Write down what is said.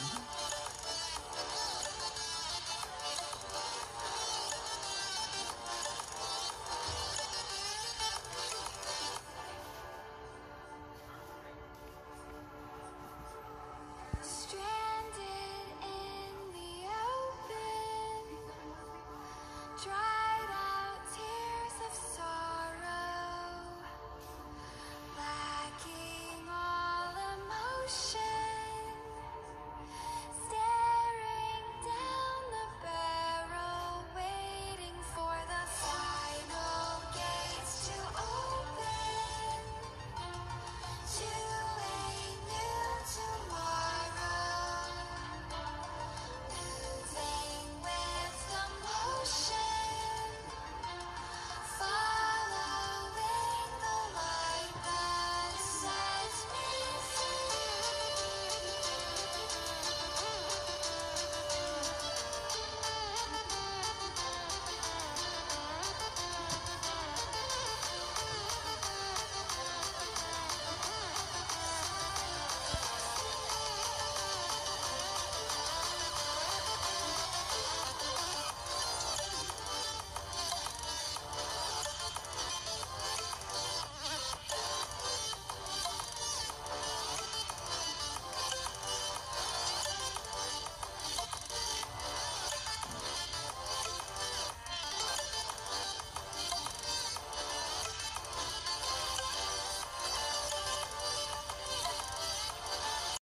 Mhm.